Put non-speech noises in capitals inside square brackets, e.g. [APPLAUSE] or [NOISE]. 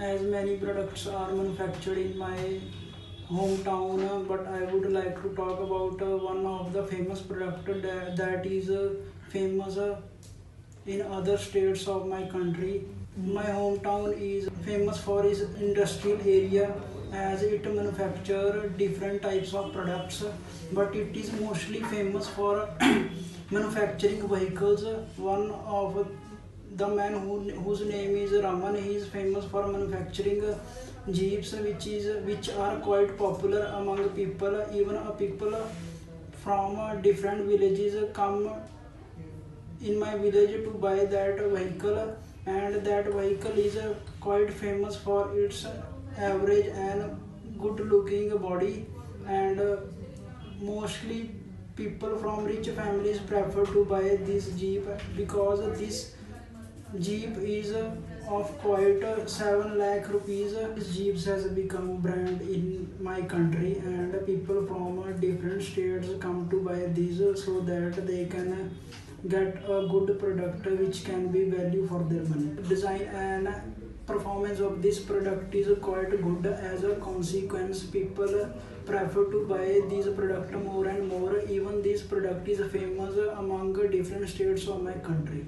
products are manufactured in my hometown but i would like to talk about uh, one of the famous product that, that is uh, famous uh, in other states of my country. My hometown is famous for its industrial area as it manufactures different types of products but it is mostly famous for [CLEARS THROAT] manufacturing vehicles. One of the man who, whose name is raman he is famous for manufacturing jeeps which is which are quite popular among people. Even uh, people from different villages come in my village to buy that vehicle and that vehicle is quite famous for its average and good looking body. And mostly people from rich families prefer to buy this jeep because this jeep is of quite uh, 7 lakh rupees. Jeeps has become brand in my country and people from different states come to buy these so that they can get a good product which can be value for their money. Design and performance of this product is quite good. As a consequence people prefer to buy this product more and more. Even this product is famous among different states of my country